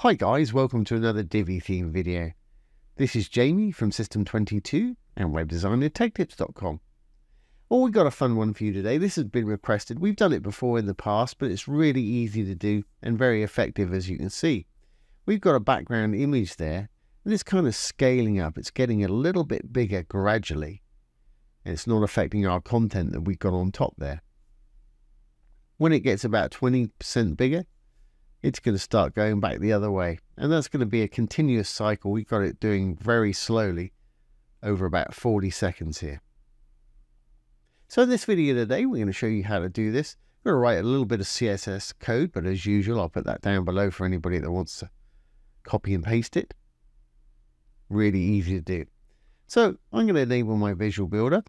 Hi guys, welcome to another Divi theme video. This is Jamie from System22 and webdesignandtechtips.com. Well, we've got a fun one for you today. This has been requested. We've done it before in the past, but it's really easy to do and very effective as you can see. We've got a background image there and it's kind of scaling up. It's getting a little bit bigger gradually and it's not affecting our content that we've got on top there. When it gets about 20% bigger, it's going to start going back the other way. And that's going to be a continuous cycle. We've got it doing very slowly over about 40 seconds here. So in this video today, we're going to show you how to do this. I'm going to write a little bit of CSS code, but as usual, I'll put that down below for anybody that wants to copy and paste it. Really easy to do. So I'm going to enable my visual builder.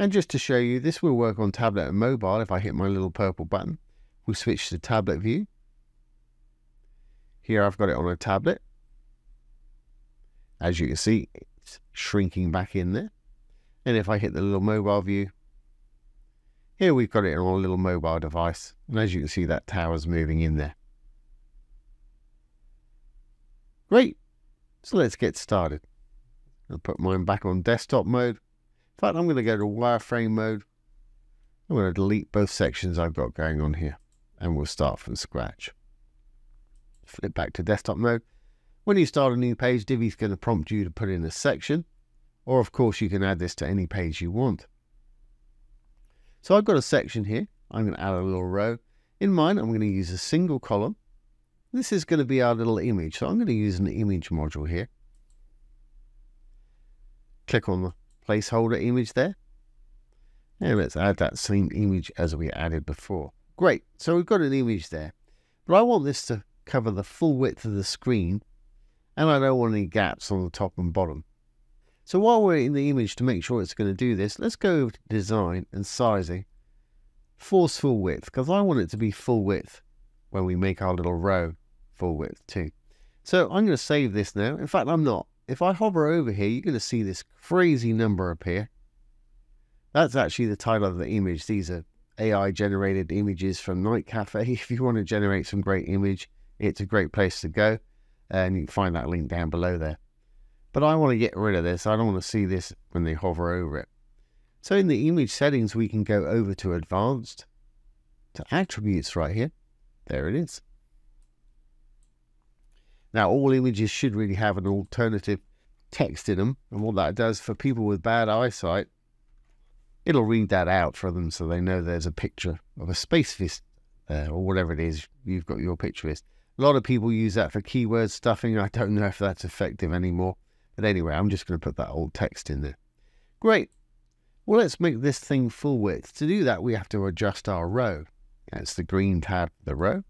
And just to show you, this will work on tablet and mobile if I hit my little purple button. We'll switch to tablet view. Here I've got it on a tablet. As you can see, it's shrinking back in there. And if I hit the little mobile view, here we've got it on a little mobile device. And as you can see, that tower's moving in there. Great. So let's get started. I'll put mine back on desktop mode fact, I'm going to go to wireframe mode. I'm going to delete both sections I've got going on here and we'll start from scratch. Flip back to desktop mode. When you start a new page, Divi's going to prompt you to put in a section, or of course you can add this to any page you want. So I've got a section here. I'm going to add a little row. In mine, I'm going to use a single column. This is going to be our little image. So I'm going to use an image module here. Click on the placeholder image there. And let's add that same image as we added before. Great, so we've got an image there. But I want this to cover the full width of the screen and I don't want any gaps on the top and bottom. So while we're in the image to make sure it's going to do this, let's go over to design and sizing. Force full width, because I want it to be full width when we make our little row full width too. So I'm going to save this now. In fact, I'm not if I hover over here, you're going to see this crazy number appear. That's actually the title of the image. These are AI generated images from NightCafe. If you want to generate some great image, it's a great place to go. And you can find that link down below there. But I want to get rid of this. I don't want to see this when they hover over it. So in the image settings, we can go over to advanced, to attributes right here. There it is. Now, all images should really have an alternative text in them, and what that does for people with bad eyesight, it'll read that out for them so they know there's a picture of a space fist uh, or whatever it is you've got your picture is. A lot of people use that for keyword stuffing. I don't know if that's effective anymore. But anyway, I'm just going to put that alt text in there. Great. Well, let's make this thing full width. To do that, we have to adjust our row. That's the green tab, the row.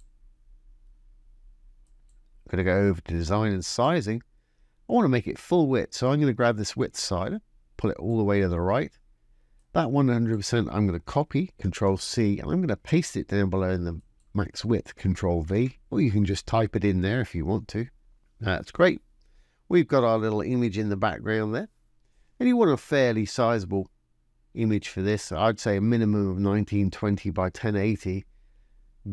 I'm going to go over to design and sizing. I want to make it full width, so I'm going to grab this width slider, pull it all the way to the right. That 100% I'm going to copy, Control C, and I'm going to paste it down below in the max width, Control V, or you can just type it in there if you want to. That's great. We've got our little image in the background there. And you want a fairly sizable image for this. I'd say a minimum of 1920 by 1080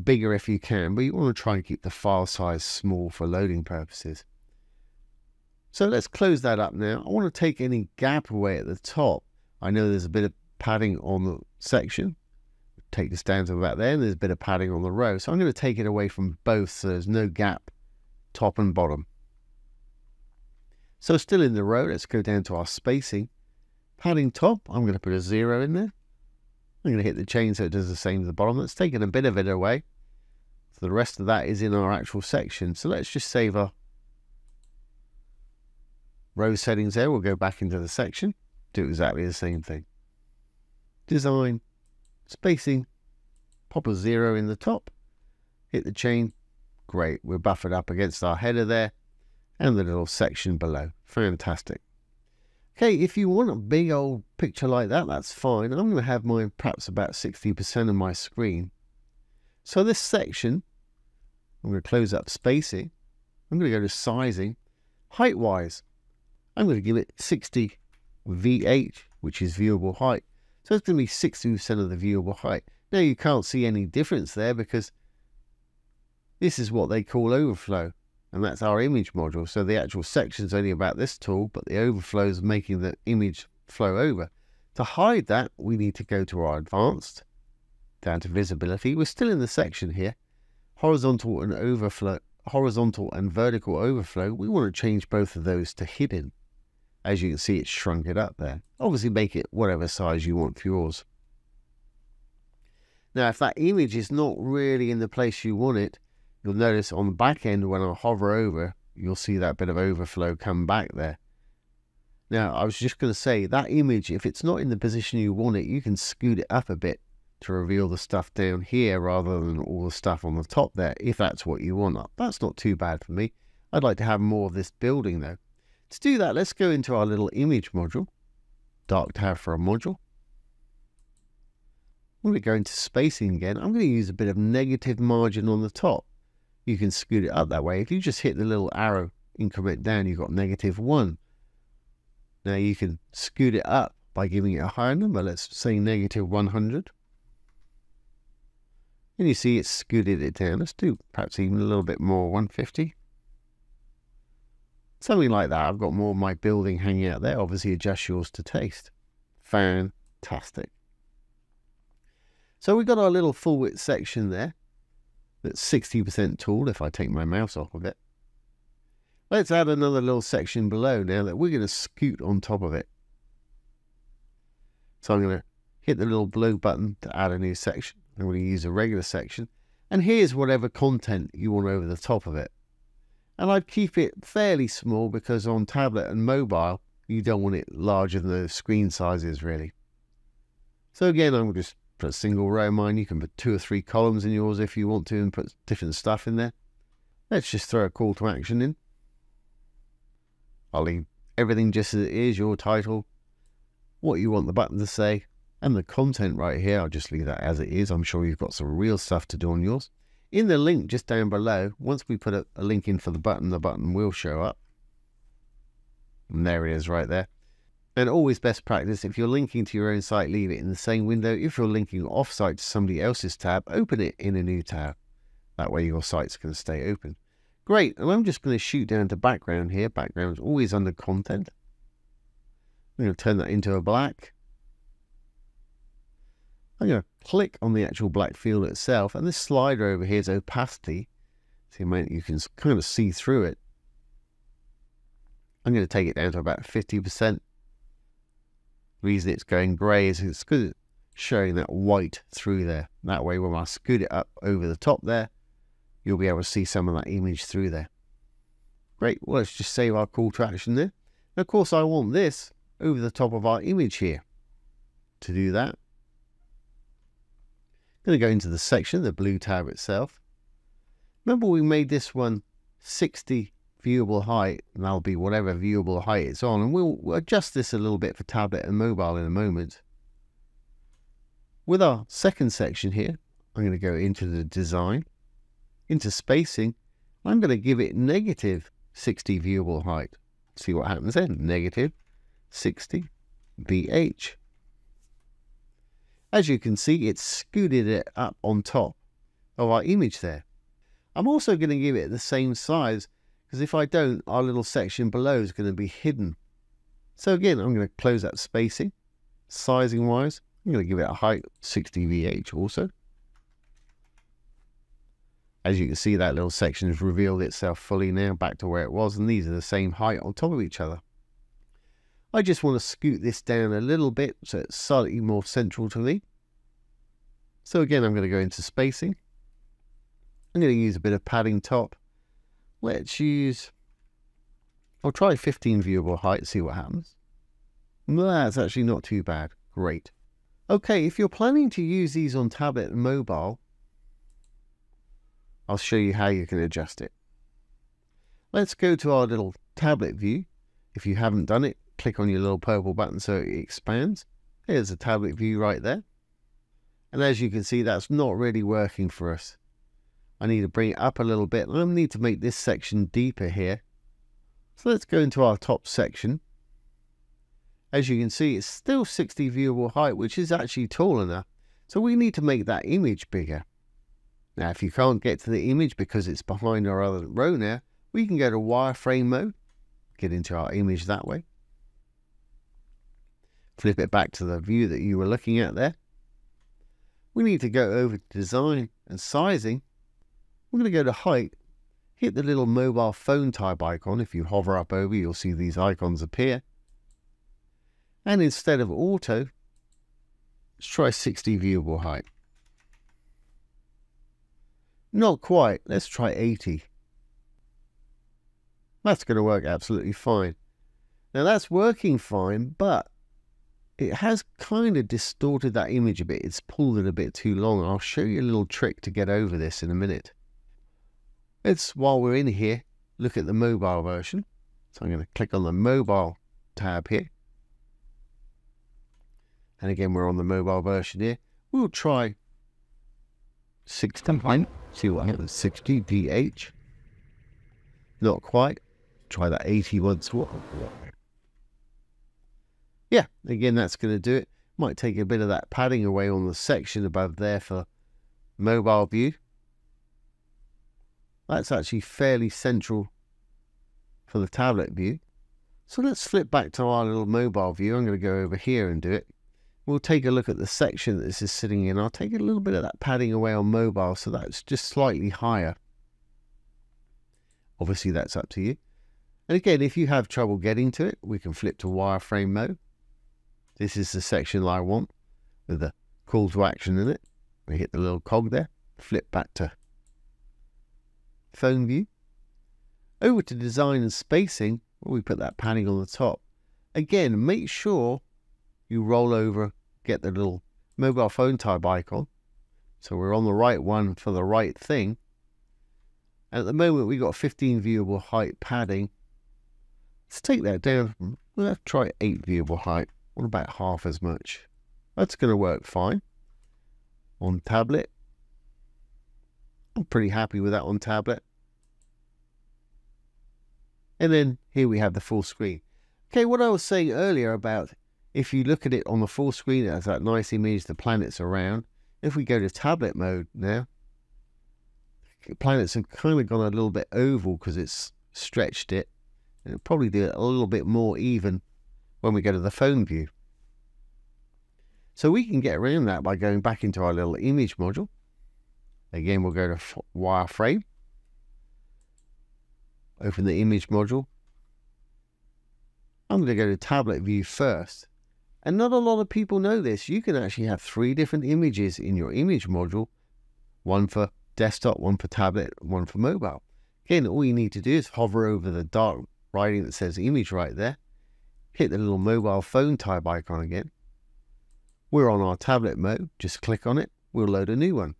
bigger if you can, but you want to try and keep the file size small for loading purposes. So let's close that up now. I want to take any gap away at the top. I know there's a bit of padding on the section. Take this down to about there, and there's a bit of padding on the row. So I'm going to take it away from both so there's no gap top and bottom. So still in the row, let's go down to our spacing. Padding top, I'm going to put a zero in there. I'm going to hit the chain so it does the same as the bottom. That's taken a bit of it away. So the rest of that is in our actual section. So let's just save our row settings there. We'll go back into the section, do exactly the same thing. Design, spacing, pop a zero in the top, hit the chain. Great, we're buffered up against our header there and the little section below. Fantastic. Okay, if you want a big old picture like that, that's fine. I'm going to have mine perhaps about 60% of my screen. So this section, I'm going to close up spacing. I'm going to go to sizing. Height-wise, I'm going to give it 60 VH, which is viewable height. So it's going to be 60% of the viewable height. Now you can't see any difference there because This is what they call overflow, and that's our image module. So the actual section is only about this tall, but the overflow is making the image flow over. To hide that, we need to go to our advanced, down to visibility. We're still in the section here. Horizontal and overflow, horizontal and vertical overflow. We want to change both of those to hidden. As you can see, it's shrunk it up there. Obviously, make it whatever size you want for yours. Now, if that image is not really in the place you want it, you'll notice on the back end when I hover over, you'll see that bit of overflow come back there. Now, I was just going to say that image, if it's not in the position you want it, you can scoot it up a bit to reveal the stuff down here rather than all the stuff on the top there, if that's what you want. That's not too bad for me. I'd like to have more of this building though. To do that, let's go into our little image module, dark tab for a module. When we go into spacing again, I'm going to use a bit of negative margin on the top. You can scoot it up that way. If you just hit the little arrow increment down, you've got negative one. Now you can scoot it up by giving it a higher number. Let's say negative 100. And you see it's scooted it down. Let's do perhaps even a little bit more, 150. Something like that. I've got more of my building hanging out there. Obviously adjust yours to taste. Fantastic. So we've got our little full width section there. That's 60% tall if I take my mouse off of it. Let's add another little section below now that we're going to scoot on top of it. So I'm going to hit the little blue button to add a new section. I'm going to use a regular section. And here's whatever content you want over the top of it. And I'd keep it fairly small because on tablet and mobile, you don't want it larger than the screen sizes really. So again, I'm just put a single row mine. You can put two or three columns in yours if you want to and put different stuff in there. Let's just throw a call to action in. I'll leave everything just as it is, your title, what you want the button to say, and the content right here. I'll just leave that as it is. I'm sure you've got some real stuff to do on yours. In the link just down below, once we put a, a link in for the button, the button will show up. And there it is right there. And always best practice, if you're linking to your own site, leave it in the same window. If you're linking off-site to somebody else's tab, open it in a new tab. That way your site's going to stay open. Great, and I'm just going to shoot down to background here. Background's always under content. I'm going to turn that into a black. I'm going to click on the actual black field itself, and this slider over here is opacity. So you can kind of see through it. I'm going to take it down to about 50%. Reason it's going grey is it's good showing that white through there. That way, when I scoot it up over the top there, you'll be able to see some of that image through there. Great, well, let's just save our call to action there. And of course, I want this over the top of our image here. To do that, I'm going to go into the section, the blue tab itself. Remember we made this one 60 viewable height, and that'll be whatever viewable height it's on. And we'll, adjust this a little bit for tablet and mobile in a moment. With our second section here, I'm going to go into the design, into spacing. I'm going to give it negative 60 viewable height. See what happens then. Negative 60 VH. As you can see, it's scooted it up on top of our image there. I'm also going to give it the same size because if I don't, our little section below is going to be hidden. So again, I'm going to close that spacing. Sizing wise, I'm going to give it a height 60 VH also. As you can see, that little section has revealed itself fully now back to where it was, and these are the same height on top of each other. I just want to scoot this down a little bit so it's slightly more central to me. So again, I'm going to go into spacing. I'm going to use a bit of padding top. Let's use, I'll try 15 viewable height, see what happens. That's actually not too bad. Great. Okay, if you're planning to use these on tablet and mobile, I'll show you how you can adjust it. Let's go to our little tablet view. If you haven't done it, click on your little purple button so it expands. Here's a tablet view right there. And as you can see, that's not really working for us. I need to bring it up a little bit. I need to make this section deeper here. So let's go into our top section. As you can see, it's still 60 viewable height, which is actually tall enough. So we need to make that image bigger. Now, if you can't get to the image because it's behind our other row now, we can go to wireframe mode, get into our image that way. Flip it back to the view that you were looking at there. We need to go over to design and sizing. We're going to go to height, hit the little mobile phone type icon. If you hover up over, you'll see these icons appear. And instead of auto, let's try 60 viewable height. Not quite. Let's try 80. That's going to work absolutely fine. Now that's working fine, but it has kind of distorted that image a bit. It's pulled it a bit too long. I'll show you a little trick to get over this in a minute. Let's, while we're in here, look at the mobile version. So I'm going to click on the mobile tab here. And again, we're on the mobile version here. We'll try 60. See what happens. 60 VH. Not quite. Try that 80 once more. Yeah, again, that's going to do it. Might take a bit of that padding away on the section above there for mobile view. That's actually fairly central for the tablet view. So let's flip back to our little mobile view. I'm going to go over here and do it. We'll take a look at the section that this is sitting in. I'll take a little bit of that padding away on mobile so that's just slightly higher. Obviously, that's up to you. And again, if you have trouble getting to it, we can flip to wireframe mode. This is the section I want with the call to action in it. We hit the little cog there, flip back to phone view. Over to design and spacing, we put that padding on the top. Again, make sure you roll over, get the little mobile phone type icon. So we're on the right one for the right thing. At the moment, we've got 15 viewable height padding. Let's take that down. Let's try 8 viewable height. What about half as much? That's going to work fine. On tablet. I'm pretty happy with that on tablet. And then here we have the full screen. Okay, what I was saying earlier about if you look at it on the full screen, it has that nice image, the planets around. If we go to tablet mode now, planets have kind of gone a little bit oval because it's stretched it. And it'll probably do it a little bit more even when we go to the phone view. So we can get around that by going back into our little image module. Again, we'll go to wireframe. Open the image module. I'm going to go to tablet view first. And not a lot of people know this. You can actually have three different images in your image module. One for desktop, one for tablet, one for mobile. Again, all you need to do is hover over the dark writing that says image right there. Hit the little mobile phone type icon again. We're on our tablet mode. Just click on it. We'll load a new one.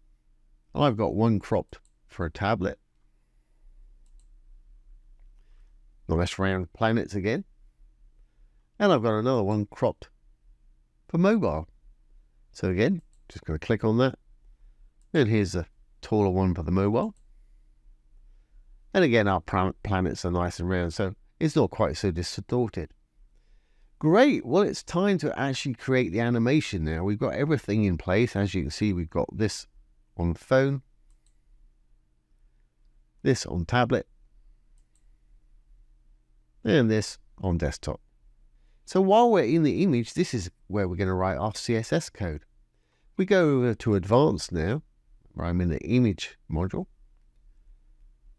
I've got one cropped for a tablet. Nice round planets again. And I've got another one cropped for mobile. So again, just going to click on that. And here's a taller one for the mobile. And again, our planets are nice and round, so it's not quite so distorted. Great. Well, it's time to actually create the animation now. We've got everything in place. As you can see, we've got this on phone, this on tablet, and this on desktop. So while we're in the image, this is where we're going to write our CSS code. We go over to advanced now, where I'm in the image module.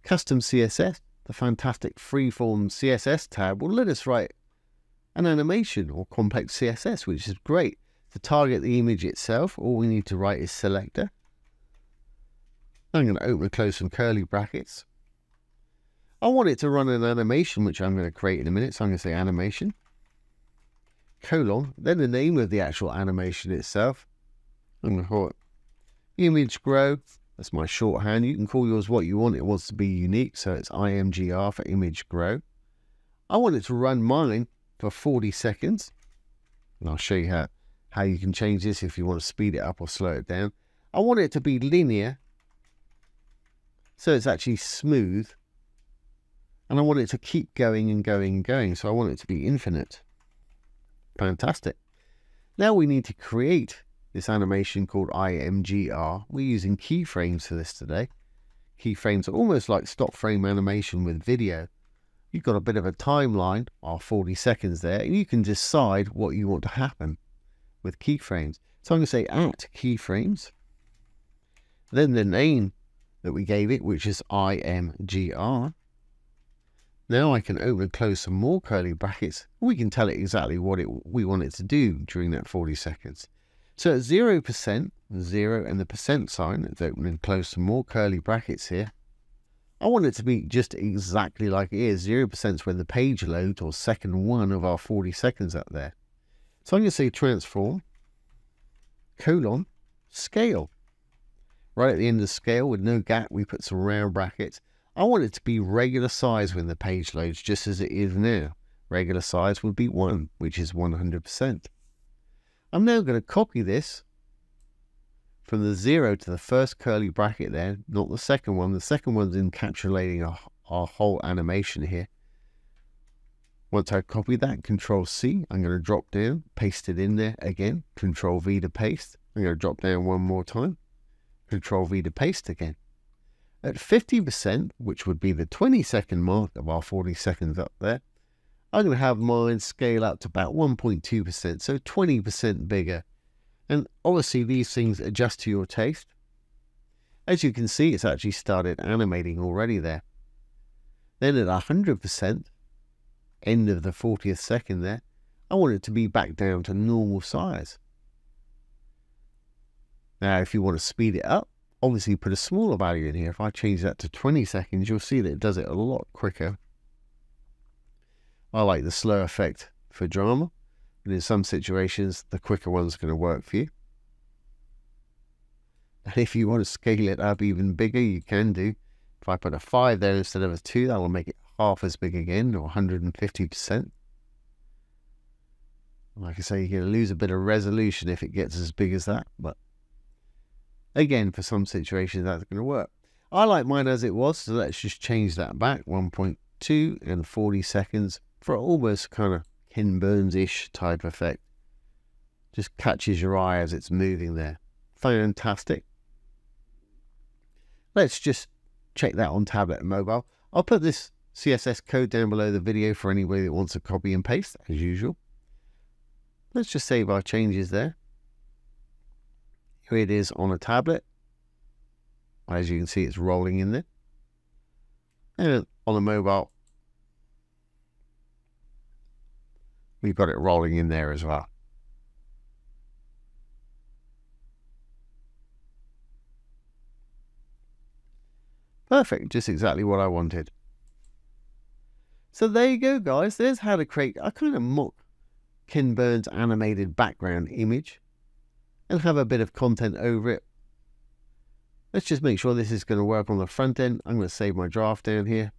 Custom CSS, the fantastic freeform CSS tab will let us write an animation or complex CSS, which is great. To target the image itself, all we need to write is selector. I'm going to open and close some curly brackets. I want it to run an animation, which I'm going to create in a minute. So I'm going to say animation colon, then the name of the actual animation itself. I'm going to call it image grow. That's my shorthand. You can call yours what you want. It wants to be unique, so it's IMGR for image grow. I want it to run mine for 40 seconds. And I'll show you how, how you can change this if you want to speed it up or slow it down. I want it to be linear, so it's actually smooth. And I want it to keep going and going and going, so I want it to be infinite. Fantastic. Now we need to create this animation called IMGR. We're using keyframes for this today. Keyframes are almost like stop frame animation with video. You've got a bit of a timeline, our 40 seconds there, and you can decide what you want to happen with keyframes. So I'm going to say at keyframes, then the name that we gave it, which is IMGR. Now I can open and close some more curly brackets. We can tell it exactly what it, we want it to do during that 40 seconds. So at 0%, 0 and the percent sign, let's open and close some more curly brackets here. I want it to be just exactly like it is. 0% is when the page loads or second one of our 40 seconds up there. So I'm going to say transform, colon, scale. Right at the end of scale with no gap, we put some round brackets. I want it to be regular size when the page loads, just as it is now. Regular size would be 1, which is 100%. I'm now going to copy this from the 0 to the first curly bracket there, not the second one. The second one's encapsulating our, our whole animation here. Once I copy that, Control C, I'm going to drop down, paste it in there again, Control V to paste. I'm going to drop down one more time, Control V to paste again. At 50%, which would be the 20 second mark of our 40 seconds up there, I'm going to have mine scale up to about 1.2%, so 20% bigger. And obviously these things adjust to your taste. As you can see, it's actually started animating already there. Then at 100%, end of the 40th second there, I want it to be back down to normal size. Now, if you want to speed it up, obviously put a smaller value in here. If I change that to 20 seconds, you'll see that it does it a lot quicker. I like the slow effect for drama, and in some situations, the quicker one's going to work for you. And if you want to scale it up even bigger, you can do. If I put a 5 there instead of a 2, that will make it half as big again, or 150%. Like I say, you're going to lose a bit of resolution if it gets as big as that, but Again, for some situations, that's going to work. I like mine as it was, so let's just change that back 1.2 and 40 seconds for almost kind of Ken Burns-ish type effect. Just catches your eye as it's moving there. Fantastic. Let's just check that on tablet and mobile. I'll put this CSS code down below the video for anybody that wants to copy and paste, as usual. Let's just save our changes there. It is on a tablet. As you can see, it's rolling in there. And on a mobile, we've got it rolling in there as well. Perfect, just exactly what I wanted. So there you go, guys. There's how to create a kind of mock Ken Burns animated background image and have a bit of content over it. Let's just make sure this is going to work on the front end. I'm going to save my draft down here.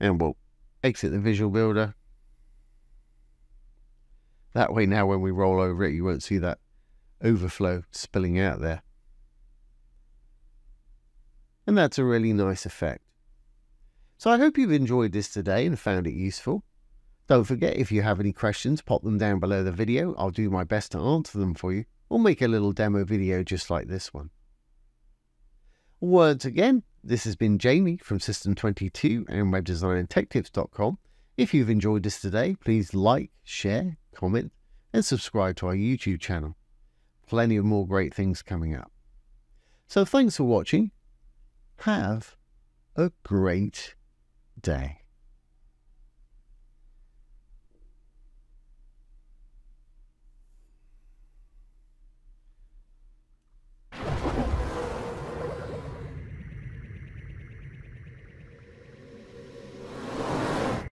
And we'll exit the visual builder. That way now when we roll over it, you won't see that overflow spilling out there. And that's a really nice effect. So I hope you've enjoyed this today and found it useful. Don't forget, if you have any questions, pop them down below the video. I'll do my best to answer them for you, or make a little demo video just like this one. Once again, this has been Jamie from System22 and WebDesignAndTechTips.com. If you've enjoyed this today, please like, share, comment, and subscribe to our YouTube channel. Plenty of more great things coming up. So thanks for watching. Have a great day.